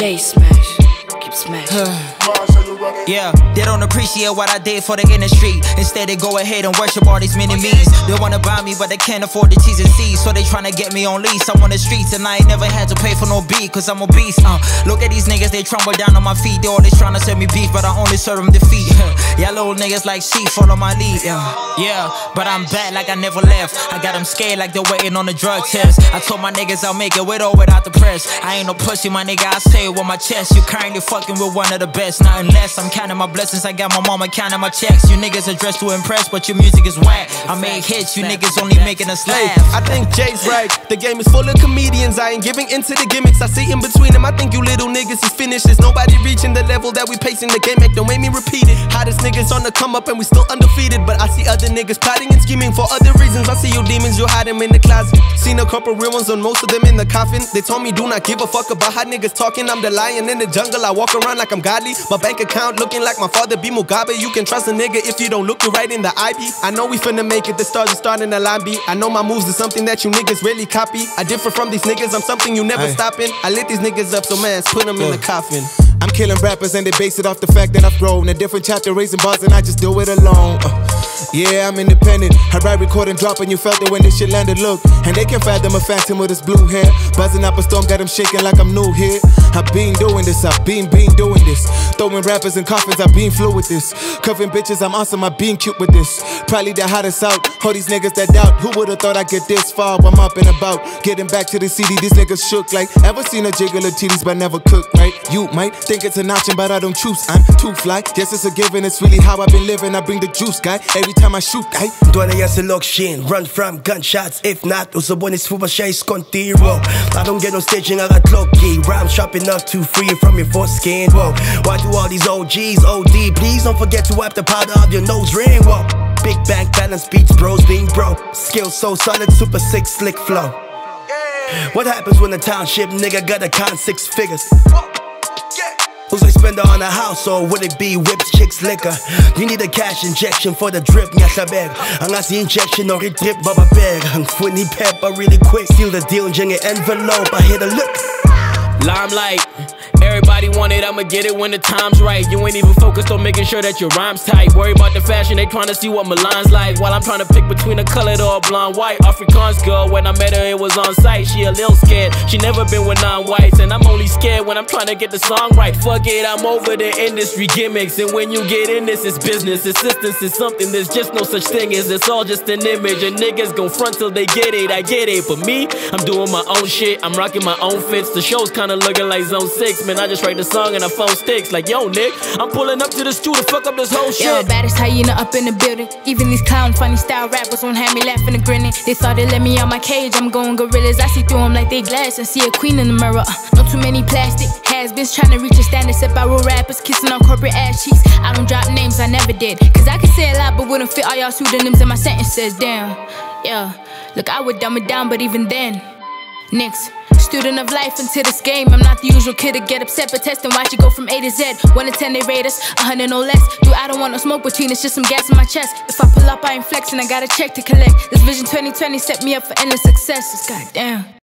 J Smash. Keep smashing. Yeah, they don't appreciate what I did for the industry. Instead, they go ahead and worship all these mini me's. They wanna buy me, but they can't afford the T's and C's. So they tryna get me on lease. I'm on the streets, and I ain't never had to pay for no beat, cause I'm a beast. Uh, look at these niggas, they tremble down on my feet. They always tryna sell me beef, but I only serve them defeat. Y'all little niggas like sheep, follow my lead. Yeah, yeah, but I'm back like I never left. I got them scared like they're waiting on the drug test. I told my niggas I'll make it with or without the press. I ain't no pussy, my nigga, I say it with my chest. You currently fucking with one of the best, nothing less. I'm counting my blessings, I got my mama counting my checks. You niggas are dressed to impress, but your music is whack. I make hits, you niggas only making us laugh. I think Jay's right. The game is full of comedians. I ain't giving into the gimmicks. I see in between them. I think you little niggas is finished. There's nobody reaching the level that we pacing. The game make don't make me repeat it. Hottest niggas on the come up and we still undefeated. But I see other niggas plotting and scheming for other reasons. I see you demons, you hide them in the closet. Seen a couple real ones on most of them in the coffin. They told me do not give a fuck about how niggas talking. I'm the lion in the jungle. I walk around like I'm godly. My bank account looking like my father be Mugabe. You can trust a nigga if you don't look you right in the eye. I know we finna make it. The stars are starting to line be. I know my moves is something that you niggas really copy. I differ from these niggas. I'm something you never Aye. stopping. I lit these niggas up, so man, put them in the coffin. I'm killing rappers and they base it off the fact that I've grown. A different chapter, raising bars, and I just do it alone. Uh, yeah, I'm independent. I write, record, and drop, and you felt it when this shit landed. Look, and they can't fathom a phantom with his blue hair. Buzzing up a storm, got him shaking like I'm new here. I've been doing this, I've been, been doing this. Throwing rappers in coffins, I've been flew with this. Cuffing bitches, I'm awesome, I've been cute with this. Probably the hottest out. All these niggas that doubt, who would've thought I'd get this far? I'm up and about. Getting back to the city, these niggas shook like. Ever seen a jiggle of titties but never cooked, right? You might think it's a notching, but I don't choose. I'm too fly. Yes, it's a given, it's really how I've been living. I bring the juice, guy. Every time I shoot. Dwala yan sa lokshin Run from gunshots If not, usabon is fuba siya is kontiro I don't get no staging, I got low-key Rhyme sharp enough to free you from your foreskin Whoa, why do all these OGs OD? Please don't forget to wipe the powder off your nose ring Whoa, big bang balance beats bros being bro Skill so solid, super sick, slick flow. What happens when the township nigga got a con six figures? Who's they spend on a house or would it be whips, chicks, liquor? You need a cash injection for the drip, nga sa bag Ang asi injection or it drip, baba Ang funny pepper really quick Seal the deal, yung envelope, I hit a look Limelight. Everybody want it, I'ma get it when the time's right. You ain't even focused on making sure that your rhyme's tight. Worry about the fashion, they tryna see what Milan's like. While I'm tryna pick between a colored or a blonde white. Afrikaans girl, when I met her, it was on sight. She a little scared. She never been with non whites, and I'm only scared when I'm tryna get the song right. Fuck it, I'm over the industry gimmicks. And when you get in this, it's business. Assistance is something, there's just no such thing as it's all just an image. And niggas gon' front till they get it, I get it. But me, I'm doing my own shit, I'm rocking my own fits. The show's kinda looking like Zone 6. Man, I just write the song and I phone sticks. Like, yo, Nick, I'm pulling up to the studio to fuck up this whole shit. Yo, baddest hyena up in the building. Even these clown funny style rappers won't have me laughing and grinning. They thought they let me out my cage. I'm going gorillas. I see through them like they glass and see a queen in the mirror. Uh, no too many plastic has been trying to reach a standard. Set by real rappers kissing on corporate ass cheeks. I don't drop names, I never did. Cause I could say a lot, but wouldn't fit all y'all pseudonyms in my sentences. Damn. Yeah. Look, I would dumb it down, but even then. Next. Student of life into this game. I'm not the usual kid to get upset, but test and watch it go from A to Z. 1 to 10, they rate us, 100 no less. Dude, I don't want no smoke between, it's just some gas in my chest. If I pull up, I ain't flexing, I got a check to collect. This Vision 2020 set me up for endless success. Goddamn.